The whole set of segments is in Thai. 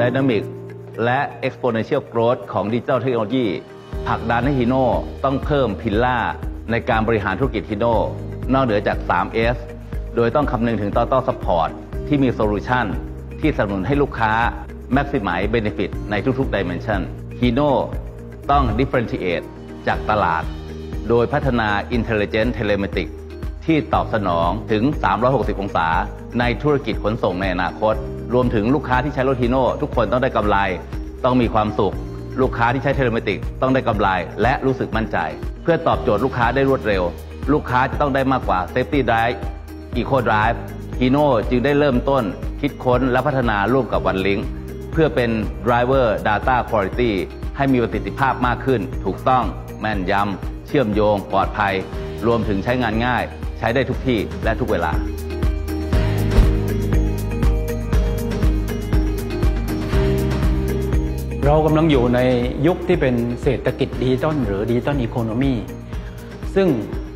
Dynamic และ Exponential Growth ของดิจิทัลเทคโนโลยีผลักดันให้ฮีโน่ต้องเพิ่ม pillar ในการบริหารธุรกิจฮีโน่นอกเหนือจาก 3S โดยต้องคำนึงถึง Total Support ที่มี solution ที่สนับสนุนให้ลูกค้า Maximize Benefit ในทุกๆ Dimension ฮีโน่ต้อง Differentiate จากตลาด โดยพัฒนา Intelligent Telematics ที่ตอบสนองถึง 360 องศา ในธุรกิจขนส่งในอนาคต รวมถึงลูกค้าที่ใช้รถฮีโน่ทุกคนต้องได้กำไร ต้องมีความสุข ลูกค้าที่ใช้เทเลเมติกต้องได้กำไร และรู้สึกมั่นใจ เพื่อตอบโจทย์ลูกค้าได้รวดเร็ว ลูกค้าจะต้องได้มากกว่า Safety Drive Eco Drive ฮีโน่จึงได้เริ่มต้น คิดค้นและพัฒนาร่วมกับวันลิงเพื่อเป็น Driver Data Quality ให้มีประสิทธิภาพมากขึ้น ถูกต้อง แม่นยำ เชื่อมโยง ปลอดภัย รวมถึงใช้งานง่าย ใช้ได้ทุกที่และทุกเวลา เรากำลังอยู่ในยุคที่เป็นเศรษฐกิจดิจิตอลหรือ digital economy ซึ่ง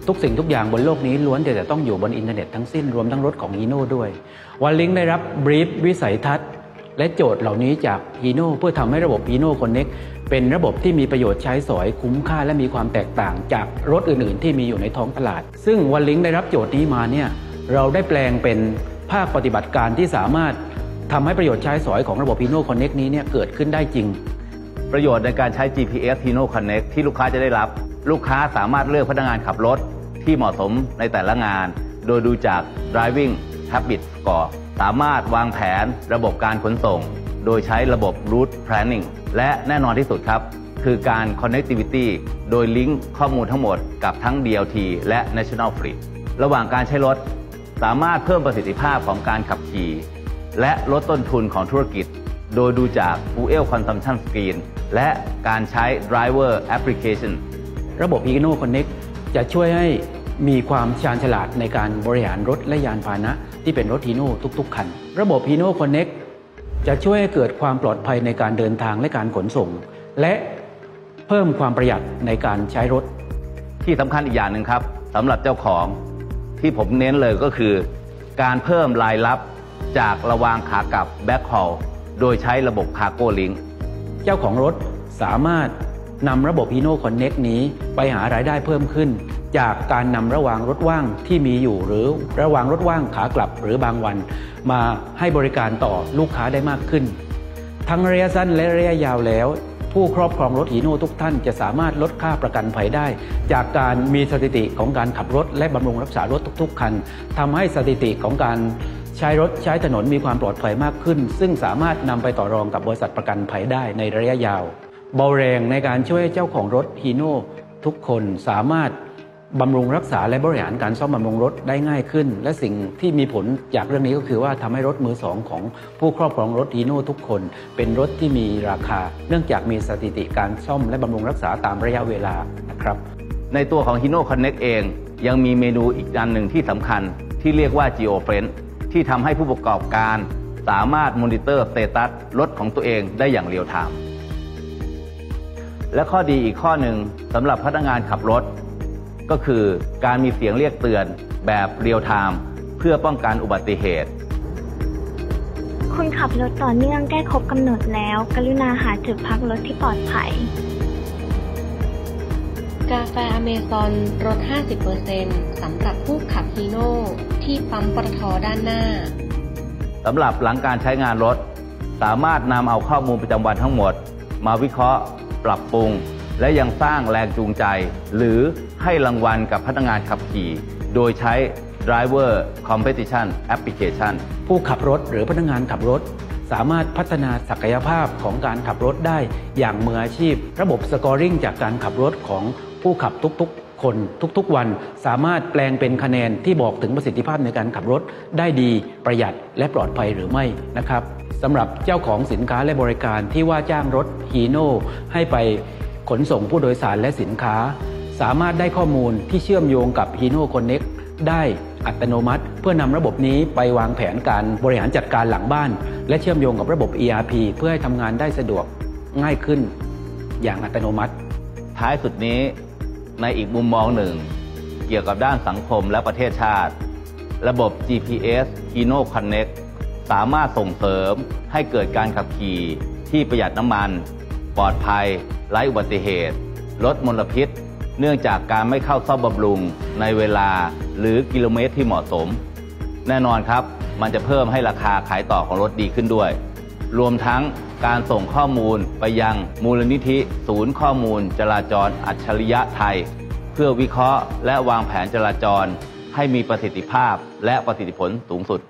ทุกสิ่งทุกอย่างบนโลกนี้ล้วนแต่จะต้องอยู่บนอินเทอร์เน็ตทั้งสิ้นรวมทั้งรถของฮีโน่ด้วย OneLink ได้รับ brief วิสัยทัศน์ และโจทย์เหล่านี้จากฮีโน่เพื่อทำให้ระบบ Hino Connectเป็นระบบที่มีประโยชน์ใช้สอยคุ้มค่าและมีความแตกต่างจากรถอื่นๆ ที่มีอยู่ในท้องตลาด ซึ่งวันลิงได้รับโจทย์นี้มาเนี่ยเราได้แปลงเป็นภาคปฏิบัติการที่สามารถทำให้ประโยชน์ใช้สอยของระบบฮีโนคอนเน็กนี้เนี่ยเกิดขึ้นได้จริง ประโยชน์ในการใช้ GPS Hino Connect ที่ลูกค้าจะได้รับ ลูกค้าสามารถเลือกพนักงานขับรถที่เหมาะสมในแต่ละงาน โดยดูจาก Driving Habit Score สามารถวางแผนระบบการขนส่ง โดยใช้ระบบ Route Planning และแน่นอนที่สุดครับ คือการ Connectivity โดยลิงก์ข้อมูลทั้งหมดกับทั้ง DLT และ National Fleet ระหว่างการใช้รถ สามารถเพิ่มประสิทธิภาพของการขับขี่และลดต้นทุนของธุรกิจ โดยดูจาก Fuel Consumption Screen และการใช้ Driver Application ระบบ Hino Connect จะช่วยให้มีความชาญฉลาดในการบริหารรถและยานพาหนะ ที่เป็นรถ Hino ทุก ๆ คัน ระบบ Hino Connect จะช่วยให้เกิดความปลอดภัยในการเดินทางและการขนส่ง และเพิ่มความประหยัดในการใช้รถ ที่สำคัญอีกอย่างหนึ่งครับสำหรับเจ้าของที่ผมเน้นเลยก็คือ การเพิ่มรายรับจากระหวางขากลับ Back Haul โดยใช้ระบบ Cargo Link เจ้าของรถสามารถนำระบบ Hino Connect นี้ไปหารายได้เพิ่มขึ้น จากการนำระหว่างรถว่างที่มีอยู่ หรือระหว่างรถว่างขากลับหรือบางวัน มาให้บริการต่อลูกค้าได้มากขึ้น ทั้งระยะสั้นและระยะยาวแล้ว ผู้ครอบครองรถฮีโน่ทุกท่านจะสามารถลดค่าประกันภัยได้ จากการมีสถิติของการขับรถ และบำรุงรักษารถทุก ๆ คันทำให้สถิติของการใช้รถใช้ถนนมีความปลอดภัยมากขึ้น ซึ่งสามารถนำไปต่อรองกับบริษัทประกันภัยได้ในระยะยาว เบาแรงในการช่วยเจ้าของรถฮีโน่ทุกคนสามารถ บำรุงรักษาและบริหารการซ่อมบำรุงรถได้ง่ายขึ้น และสิ่งที่มีผลจากเรื่องนี้ก็คือว่าทำให้รถมือสองของผู้ครอบครองรถฮีโน่ทุกคน เป็นรถที่มีราคา เนื่องจากมีสถิติการซ่อมและบำรุงรักษาตามระยะเวลานะครับ ในตัวของ Hino Connect เอง ยังมีเมนูอีกอันหนึ่งที่สำคัญที่เรียกว่า Geo Friend ที่ทำให้ผู้ประกอบการ สามารถ monitor status รถของตัวเองได้อย่าง real-time และข้อดีอีกข้อหนึ่งสำหรับพนักงานขับรถ ก็คือการมีเสียงเรียกเตือนแบบ real-time เพื่อป้องกันอุบัติเหตุ คุณขับรถต่อเนื่องใกล้ครบกำหนดแล้ว กรุณาหาจุดพักรถที่ปลอดภัย กาแฟอเมซอนลด 50%สำหรับผู้ขับฮีโน่ที่ปั๊มปตทด้านหน้าสำหรับหลังการใช้งานรถ สามารถนำเอาข้อมูลประจำวันทั้งหมด มาวิเคราะห์ ปรับปรุง และยังสร้างแรงจูงใจ หรือให้รางวัลกับพนักงานขับขี่ โดยใช้ Driver Competition Application ผู้ขับรถหรือพนักงานขับรถ สามารถพัฒนาศักยภาพของการขับรถได้อย่างมืออาชีพ ระบบสกอร์ริงจากการขับรถของผู้ขับทุกๆ คนทุกๆ วัน สามารถแปลงเป็นคะแนนที่บอกถึงประสิทธิภาพในการขับรถได้ดีประหยัดและปลอดภัยหรือไม่นะครับสำหรับเจ้าของสินค้าและบริการที่ว่าจ้างรถฮีโน่ให้ไป ขนส่งผู้โดยสารและสินค้า สามารถได้ข้อมูลที่เชื่อมโยงกับ Hino Connect ได้อัตโนมัติ เพื่อนำระบบนี้ไปวางแผนการบริหารจัดการหลังบ้าน และเชื่อมโยงกับระบบ ERP เพื่อให้ทำงานได้สะดวกง่ายขึ้น อย่างอัตโนมัติ ท้ายสุดนี้ในอีกมุมมองหนึ่ง เกี่ยวกับด้านสังคมและประเทศชาติ ระบบ GPS Hino Connect สามารถส่งเสริมให้เกิดการขับขี่ที่ประหยัดน้ำมัน ปลอดภัย ไร้อุบัติเหตุ ลดมลพิษ เนื่องจากการไม่เข้าซ่อมบำรุง ในเวลาหรือกิโลเมตรที่เหมาะสม แน่นอนครับ มันจะเพิ่มให้ราคาขายต่อของรถดีขึ้นด้วย รวมทั้งการส่งข้อมูลไปยังมูลนิธิ ศูนย์ข้อมูล จราจรอัจฉริยะไทย เพื่อวิเคราะห์และวางแผนจราจร ให้มีประสิทธิภาพและประสิทธิผลสูงสุด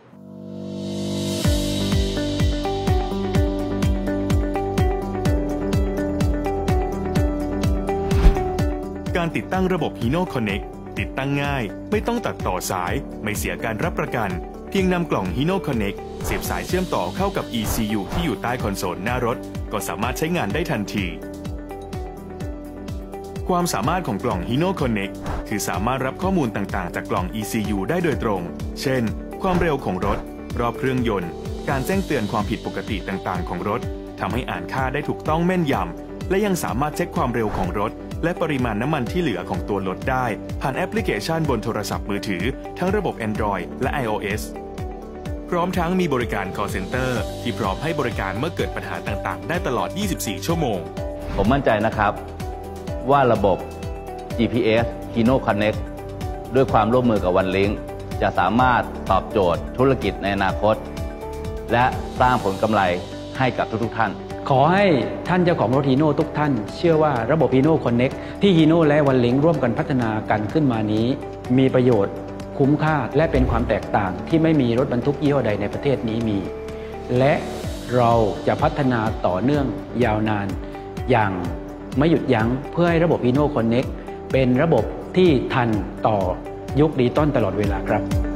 การติดตั้งระบบ Hino Connect ติดตั้งง่าย ไม่ต้องตัดต่อสาย ไม่เสียการรับประกัน เพียงนำกล่อง Hino Connect เสียบสายเชื่อมต่อเข้ากับ ECU ที่อยู่ใต้คอนโซลหน้ารถ ก็สามารถใช้งานได้ทันที ความสามารถของกล่อง Hino Connect คือสามารถรับข้อมูลต่างๆ จากกล่อง ECU ได้โดยตรง เช่น ความเร็วของรถ รอบเครื่องยนต์ การแจ้งเตือนความผิดปกติต่างๆ ของรถทำให้อ่านค่าได้ถูกต้องแม่นยำและยังสามารถเช็คความเร็วของรถ และปริมาณน้ำมันที่เหลือของตัวรถได้ ผ่านแอปพลิเคชันบนโทรศัพท์มือถือ ทั้งระบบ Android และ iOS พร้อมทั้งมีบริการ call center ที่พร้อมให้บริการเมื่อเกิดปัญหาต่างๆ ได้ตลอด 24 ชั่วโมง ผมมั่นใจนะครับ ว่าระบบ GPS Hino Connect ด้วยความร่วมมือกับ OneLink จะสามารถตอบโจทย์ธุรกิจในอนาคต และสร้างผลกำไรให้กับทุกๆท่าน ขอให้ท่านเจ้าของรถฮีโน่ทุกท่าน เชื่อว่าระบบ Hino Connectที่ฮีโน่และ OneLink ร่วมกันพัฒนากันขึ้นมานี้ มีประโยชน์ คุ้มค่าและเป็นความแตกต่างที่ไม่มีรถบรรทุกยี่ห้อใดในประเทศนี้มี และเราจะพัฒนาต่อเนื่องยาวนาน อย่างไม่หยุดยั้งเพื่อให้ระบบ Hino Connect เป็นระบบที่ทันต่อยุคดิจิตอลตลอดเวลาครับ